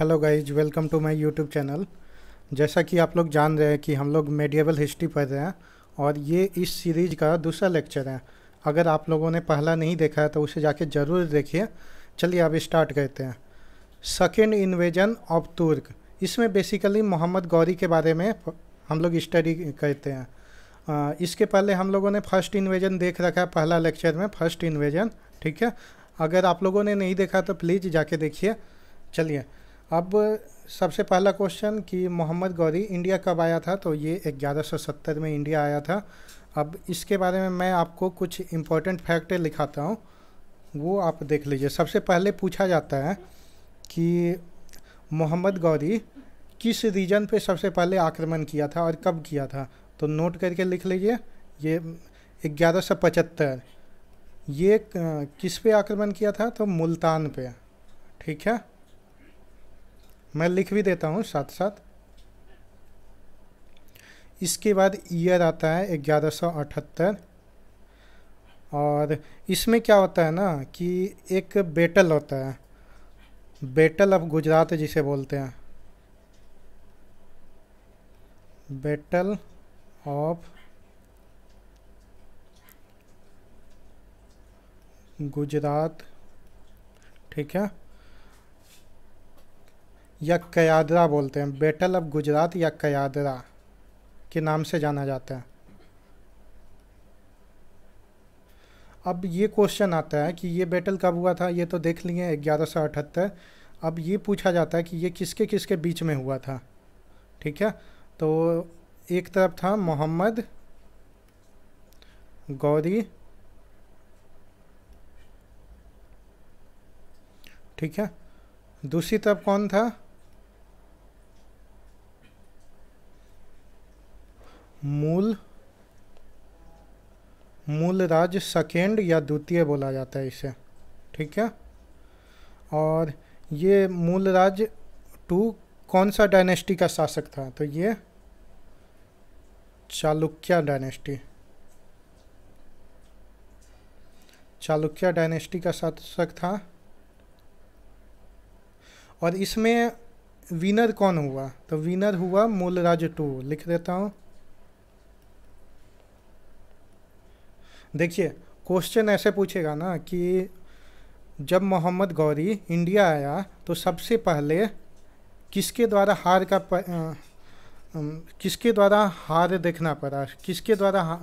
Hello guys welcome to my YouTube channel जैसा कि आप लोग जान रहे हैं कि हम लोग मेडिएवल हिस्ट्री पढ़ रहे हैं और ये इस सीरीज़ का दूसरा लेक्चर है। अगर आप लोगों ने पहला नहीं देखा है तो उसे जाके ज़रूर देखिए। चलिए अब स्टार्ट करते हैं। सेकेंड इन्वेजन ऑफ़ तुर्क इसमें बेसिकली मोहम्मद गौरी के बारे में हम लोग स्टडी करते हैं। इसके पहले हम लोगों ने फ़र्स्ट इन्वेजन देख रखा है, पहला लेक्चर में फ़र्स्ट इन्वेजन ठीक है? अगर आप लोगों ने नहीं देखा तो प्लीज़ जाके देखिए। चलिए। अब सबसे पहला क्वेश्चन कि मोहम्मद गौरी इंडिया कब आया था? तो ये 1170 में इंडिया आया था। अब इसके बारे में मैं आपको कुछ इम्पोर्टेंट फैक्ट लिखाता हूँ। वो आप देख लीजिए। सबसे पहले पूछा जाता है कि मोहम्मद गौरी किस रीजन पे सबसे पहले आक्रमण किया था और कब किया था? तो नोट करके लिख लीजिए। ये ग्यारह सौ पचहत्तर। ये किस पे आक्रमण किया था? तो मुल्तान पे। ठीक है? मैं लिख भी देता हूँ साथ साथ इसके बाद ईयर आता है ग्यारह सौ अठहत्तर। और इसमें क्या होता है ना कि एक बेटल होता है। बेटल ऑफ़ गुजरात जिसे बोलते हैं। बेटल ऑफ़ गुजरात, ठीक है? या कयादरा बोलते हैं। बैटल ऑफ़ गुजरात या कयादरा के नाम से जाना जाता है। अब ये क्वेश्चन आता है कि ये बैटल कब हुआ था? ये तो देख लिए ग्यारह सौ अठहत्तर। अब ये पूछा जाता है कि ये किसके किसके बीच में हुआ था? ठीक है? तो एक तरफ़ था मोहम्मद गौरी। ठीक है? दूसरी तरफ़ कौन था? मूल मूल राज सेकेंड या द्वितीय बोला जाता है इसे, ठीक है? और ये मूल राज टू कौन सा डायनेस्टी का शासक था? तो ये चालुक्य डायनेस्टी चालुक्य डायनेस्टी का शासक था। और इसमें विनर कौन हुआ? तो विनर हुआ मूलराज टू, लिख देता हूँ। देखिए क्वेश्चन ऐसे पूछेगा ना कि जब मोहम्मद गौरी इंडिया आया तो सबसे पहले किसके द्वारा हार का प, आ, किसके द्वारा हार देखना पड़ा? किसके द्वारा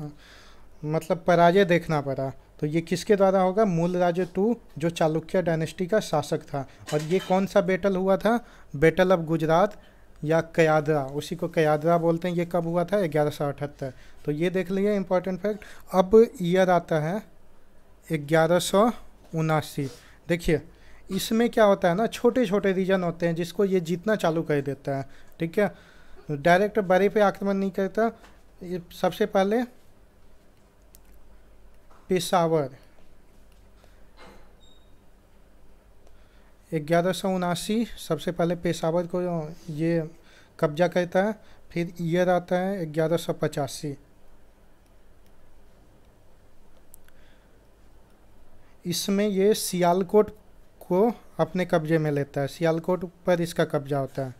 मतलब पराजय देखना पड़ा? तो ये किसके द्वारा होगा? मूल राज टू जो चालुक्य डायनेस्टी का शासक था। और ये कौन सा बैटल हुआ था? बैटल ऑफ़ गुजरात या कयादरा, उसी को कयादरा बोलते हैं, ये कब हुआ था? ग्यारह सौ अठहत्तर। तो ये देख लीजिए इंपॉर्टेंट फैक्ट अब ईयर आता है ग्यारह सौ उनासी। देखिए, इसमें क्या होता है ना छोटे छोटे रीजन होते हैं जिसको ये जीतना चालू कर देता है, ठीक है? डायरेक्ट बड़े पे आक्रमण नहीं करता। सबसे पहले, पेशावर। ग्यारह सौ उनासी सबसे पहले पेशावर को ये कब्जा करता है, फिर ईयर आता है ग्यारह सौ पचासी। इसमें ये सियालकोट को अपने कब्जे में लेता है, सियालकोट पर इसका कब्जा होता है।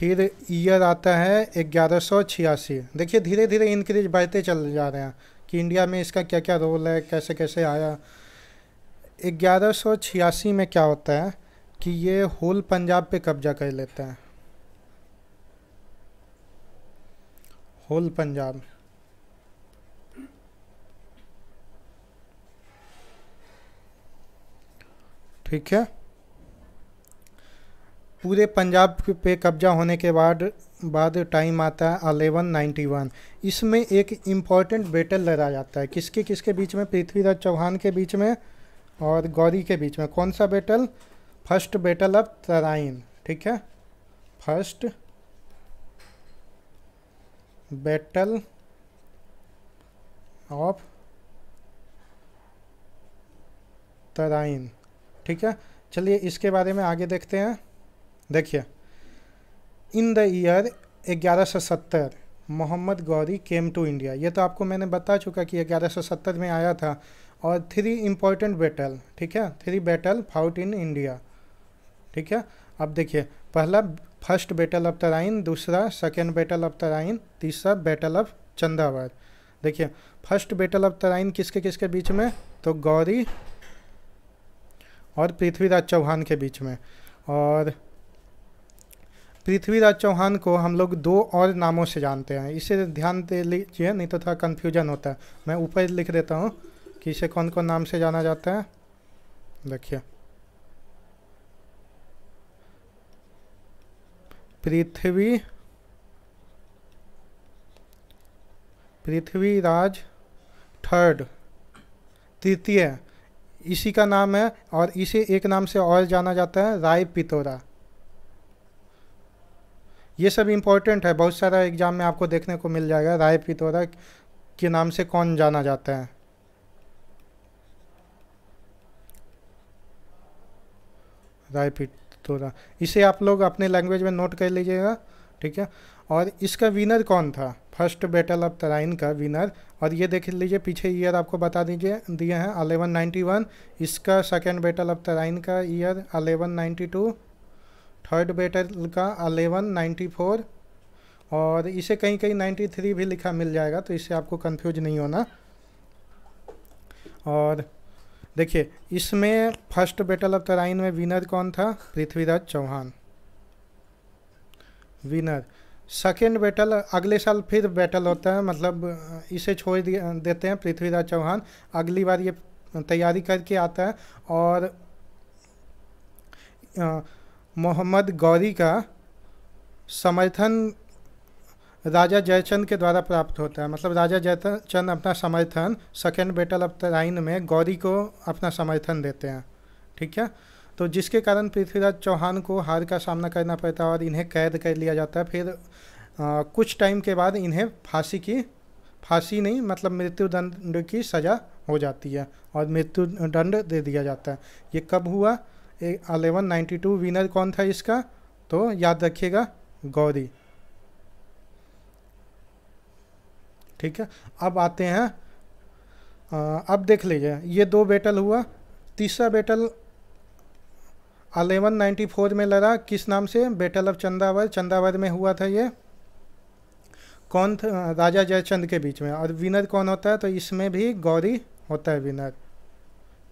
फिर ईयर आता है ग्यारह सौ छियासी। देखिए धीरे धीरे इंक्रीज बढ़ते चल जा रहे हैं कि इंडिया में इसका क्या क्या रोल है कैसे कैसे आया ग्यारह सौ छियासी में क्या होता है कि ये होल पंजाब पे कब्जा कर लेते हैं। होल पंजाब। ठीक है? पूरे पंजाब पे कब्जा होने के बाद बाद टाइम आता है अलेवन नाइन्टी वन। इसमें एक इंपॉर्टेंट बैटल लड़ा जाता है। किसके किसके बीच में? पृथ्वीराज चौहान के बीच में और गौरी के बीच में। कौन सा battle first battle of Tarain ठीक है? फ़र्स्ट बैटल ऑफ़ तराइन ठीक है? चलिए इसके बारे में आगे देखते हैं। देखिए in the year 1170 Mohammad Ghori came to India ये तो आपको मैंने बता चुका कि 1170 में आया था और थ्री इम्पोर्टेंट बैटल ठीक है? Three battle fought in India ठीक है? अब देखिए, पहला फ़र्स्ट बैटल ऑफ़ तराइन दूसरा सेकेंड बैटल ऑफ़ तराइन तीसरा बैटल ऑफ़ चंदावर देखिए फ़र्स्ट बैटल ऑफ़ तराइन किसके किसके बीच में? तो गौरी और पृथ्वीराज चौहान के बीच में. और पृथ्वीराज चौहान को हम लोग दो और नामों से जानते हैं। इसे ध्यान दे लीजिए, नहीं तो थोड़ा कन्फ्यूज़न होता। है मैं ऊपर लिख देता हूँ कि इसे कौन कौन नाम से जाना जाता है। देखिए। पृथ्वी, पृथ्वीराज थर्ड, तृतीय। इसी का नाम है और इसे एक नाम से और जाना जाता है राय पितोरा ये सब इम्पोर्टेंट है। बहुत सारा एग्ज़ाम में आपको देखने को मिल जाएगा। राय पितोरा के नाम से कौन जाना जाता है? राय पितोरा। इसे आप लोग अपने लैंग्वेज में नोट कर लीजिएगा, ठीक है? और इसका विनर कौन था? फ़र्स्ट बैटल ऑफ़ तराइन का विनर और ये देख लीजिए, पीछे ईयर आपको बता दीजिए, दिए हैं। अलेवन नाइन्टी वन इसका सेकेंड बैटल ऑफ़ तराइन का year eleven ninety two third battle का अलेवन नाइन्टी फोर, और इसे कहीं कहीं नाइन्टी थ्री भी लिखा मिल जाएगा तो इससे आपको कंफ्यूज नहीं होना। और देखिए, इसमें फ़र्स्ट बैटल ऑफ़ तराइन में विनर कौन था? Prithviraj Chauhan. Winner second battle अगले साल फिर बैटल होता है मतलब इसे छोड़ देते हैं पृथ्वीराज चौहान। अगली बार ये तैयारी करके आता है, और मोहम्मद गौरी का समर्थन राजा जयचंद के द्वारा प्राप्त होता है। मतलब राजा जयचंद अपना समर्थन सेकेंड बेटल ऑफ़ तराइन में गौरी को अपना समर्थन देते हैं। ठीक है? तो जिसके कारण पृथ्वीराज चौहान को हार का सामना करना पड़ता है और इन्हें कैद कर लिया जाता है। फिर आ, कुछ टाइम के बाद इन्हें फांसी की फांसी नहीं मतलब मृत्यु दंड की सज़ा हो जाती है और मृत्यु दंड दे दिया जाता है। ये कब हुआ? अलेवन नाइन्टी टू विनर कौन था इसका? तो याद रखिएगा गौरी। ठीक है अब आते हैं। आ, अब देख लीजिए ये दो बैटल हुआ। तीसरा बैटल अलेवन नाइन्टी फोर में लड़ा। किस नाम से? बैटल ऑफ़ चंदावर चंदावर में हुआ था ये। कौन था? राजा जयचंद के बीच में। और विनर कौन होता है? तो इसमें भी गौरी होता है विनर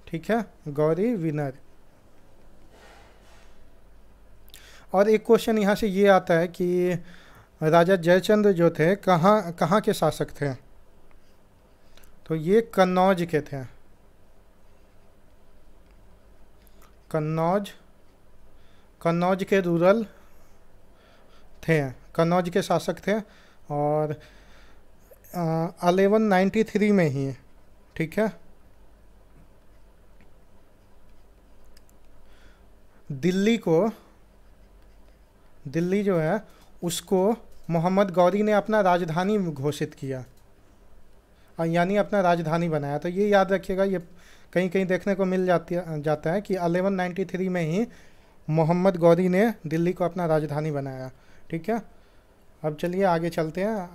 ठीक है गौरी विनर और एक क्वेश्चन यहाँ से ये आता है कि राजा जयचंद जो थे, कहाँ कहाँ के शासक थे? तो ये कन्नौज के थे। कन्नौज कन्नौज के रूरल थे, कन्नौज के शासक थे और अलेवन नाइन्टी थ्री में ही, ठीक है? दिल्ली को दिल्ली जो है, उसको मोहम्मद गौरी ने अपना राजधानी घोषित किया। यानी अपना राजधानी बनाया। तो ये याद रखिएगा, ये कहीं कहीं देखने को मिल जाती जाता है कि 1193 में ही मोहम्मद गौरी ने दिल्ली को अपना राजधानी बनाया। ठीक है? अब चलिए आगे चलते हैं।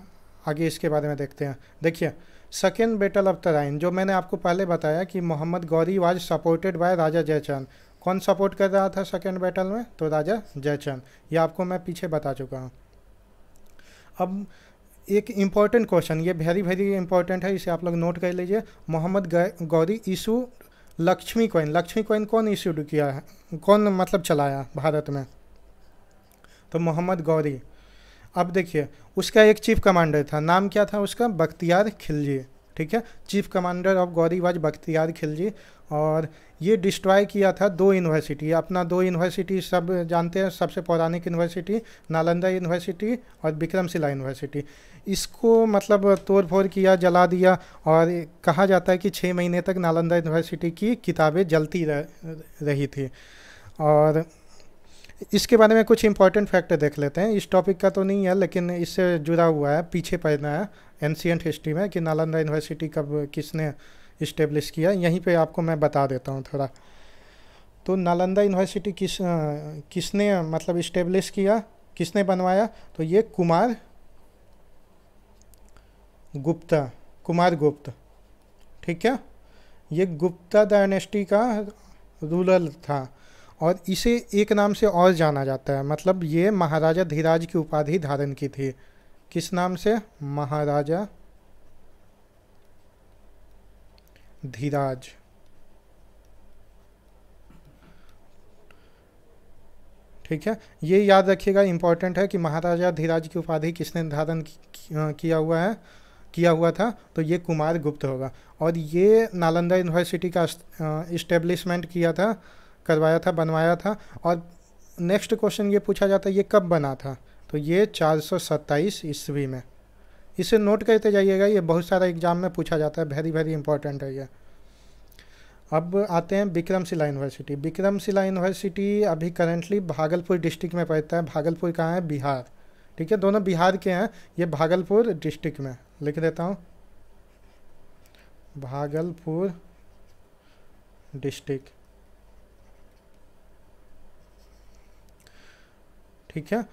आगे इसके बारे में देखते हैं। देखिए सेकेंड बेटल ऑफ़ तराइन जो मैंने आपको पहले बताया कि Mohammad Ghori was supported by Raja Jaichand. कौन सपोर्ट कर रहा था सेकेंड बैटल में? तो राजा जयचंद ये आपको मैं पीछे बता चुका हूँ। अब एक इंपॉर्टेंट क्वेश्चन ये वेरी वेरी इंपॉर्टेंट है, इसे आप लोग नोट कर लीजिए। Mohammad Ghori issue Lakshmi coin Lakshmi coin कौन इशू किया है? कौन मतलब चलाया भारत में? तो मोहम्मद गौरी। अब देखिए, उसका एक चीफ कमांडर था। नाम क्या था उसका? बख्तियार खिलजी। ठीक है? Chief commander of Ghori was Bakhtiyar Khilji और ये डिस्ट्रॉय किया था दो यूनिवर्सिटी अपना दो यूनिवर्सिटी सब जानते हैं सबसे पौराणिक यूनिवर्सिटी नालंदा यूनिवर्सिटी और विक्रमशिला यूनिवर्सिटी इसको मतलब तोड़ फोड़ किया जला दिया और कहा जाता है कि छः महीने तक नालंदा यूनिवर्सिटी की किताबें जलती रह, रही थी। और इसके बारे में कुछ इंपॉर्टेंट फैक्टर देख लेते हैं। इस टॉपिक का तो नहीं है लेकिन इससे जुड़ा हुआ है पीछे पढ़ना है। एनशियंट हिस्ट्री में कि नालंदा यूनिवर्सिटी कब किसने इस्टेब्लिश किया, यहीं पे आपको मैं बता देता हूँ थोड़ा। तो नालंदा यूनिवर्सिटी किस किसने मतलब इस्टेब्लिश किया, किसने बनवाया? तो ये कुमार गुप्ता, कुमार गुप्त, ठीक है? ये गुप्ता डायनेस्टी का रूलर था और इसे एक नाम से और जाना जाता है मतलब ये महाराजा धीराज की उपाधि धारण की थी। किस नाम से? महाराजा धीराज। ठीक है? ये याद रखिएगा इंपॉर्टेंट है कि महाराजा धीराज की उपाधि किसने धारण किया हुआ है? किया हुआ था तो ये कुमार गुप्त होगा। और ये नालंदा यूनिवर्सिटी का इस्टेब्लिशमेंट किया था, करवाया था, बनवाया था। और नेक्स्ट क्वेश्चन ये पूछा जाता है, ये कब बना था? तो ये 427 ईस्वी में। इसे नोट करते जाइएगा, ये बहुत सारा एग्ज़ाम में पूछा जाता है वेरी वेरी इंपॉर्टेंट है ये। अब आते हैं विक्रमशिला यूनिवर्सिटी। विक्रमशिला यूनिवर्सिटी अभी करेंटली भागलपुर डिस्ट्रिक्ट में पड़ता है। भागलपुर कहाँ है? बिहार। ठीक है, दोनों बिहार के हैं, ये भागलपुर डिस्ट्रिक्ट में। लिख देता हूँ। भागलपुर डिस्ट्रिक्ट ठीक है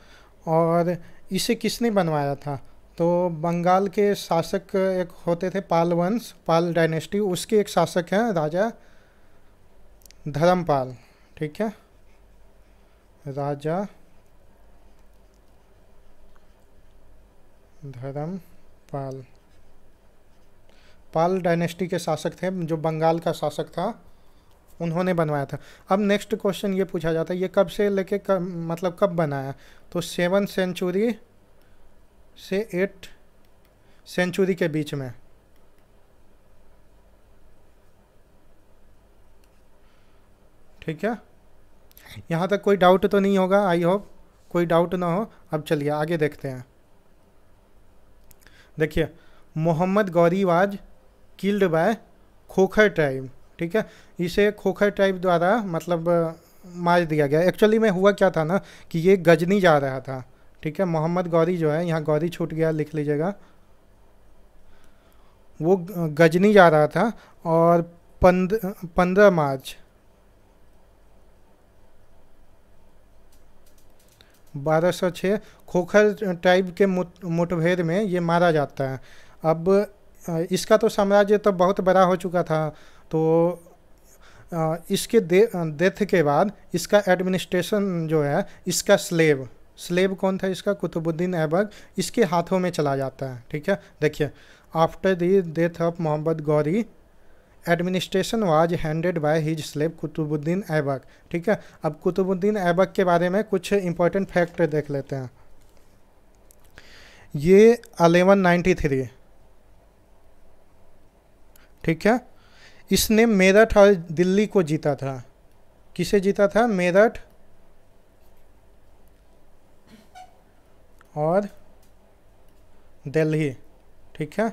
और इसे किसने बनवाया था? तो बंगाल के शासक एक होते थे पाल वंश, पाल डायनेस्टी, उसके एक शासक हैं राजा धर्मपाल, ठीक है? राजा धर्मपाल। पाल डायनेस्टी के शासक थे, जो बंगाल का शासक था। उन्होंने बनवाया था। अब नेक्स्ट क्वेश्चन ये पूछा जाता है, ये कब से लेके कब मतलब कब बनाया? तो सेवन सेंचुरी से एट सेंचुरी के बीच में। ठीक है? यहाँ तक कोई डाउट तो नहीं होगा आई होप कोई डाउट ना हो। अब चलिए, आगे देखते हैं। देखिए, Mohammad Ghori was killed by Khokhar tribe ठीक है? इसे खोखर ट्राइब द्वारा मतलब मार दिया गया। एक्चुअली में हुआ क्या था ना कि ये गजनी जा रहा था, ठीक है? मोहम्मद गौरी जो है, यहाँ गौरी छूट गया, लिख लीजिएगा। वो गजनी जा रहा था और पंद पंद्रह मार्च। बारह सौ छः खोखर टाइप के मुठभेड़ में ये मारा जाता है। अब इसका तो साम्राज्य तो बहुत बड़ा हो चुका था। तो इसके दे, डेथ के बाद इसका एडमिनिस्ट्रेशन जो है, इसका स्लेब स्लेब कौन था इसका? कुतुबुद्दीन ऐबक इसके हाथों में चला जाता है, ठीक है? देखिए after the death of Mohammad Ghori administration was handed by his slave Qutubuddin Aibak, ठीक है? अब कुतुबुद्दीन ऐबक के बारे में कुछ इंपॉर्टेंट फैक्ट देख लेते हैं। ये अलेवन नाइन्टी थ्री ठीक है? इसने मेरठ और दिल्ली को जीता था। किसे जीता था? मेरठ और दिल्ली, ठीक है?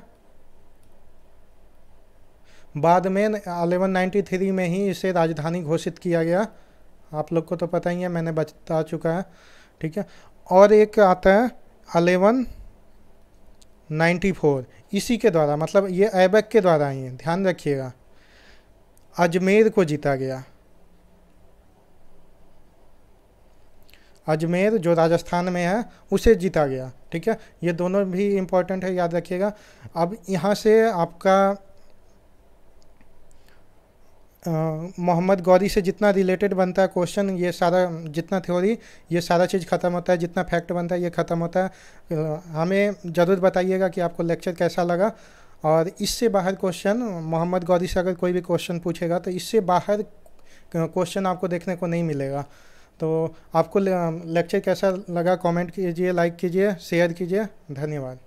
बाद में 1193 में ही इसे राजधानी घोषित किया गया। आप लोग को तो पता ही है, मैंने बता चुका है, ठीक है? और एक आता है अलेवन नाइन्टी फोर इसी के द्वारा मतलब ये ऐबक के द्वारा आई है, ध्यान रखिएगा। अजमेर को जीता गया। अजमेर जो राजस्थान में है, उसे जीता गया। ठीक है? ये दोनों भी इम्पोर्टेंट है, याद रखिएगा। अब यहाँ से आपका मोहम्मद गौरी से जितना रिलेटेड बनता है क्वेश्चन ये सारा, जितना थ्योरी ये सारा चीज़ ख़त्म होता है। जितना फैक्ट बनता है, ये ख़त्म होता है। हमें ज़रूर बताइएगा कि आपको लेक्चर कैसा लगा। और इससे बाहर क्वेश्चन मोहम्मद गौरी से अगर कोई भी क्वेश्चन पूछेगा तो इससे बाहर क्वेश्चन आपको देखने को नहीं मिलेगा। तो आपको लेक्चर कैसा लगा? कमेंट कीजिए लाइक कीजिए शेयर कीजिए। धन्यवाद।